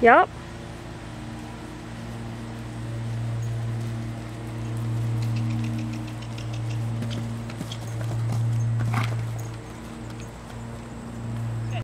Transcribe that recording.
Yep.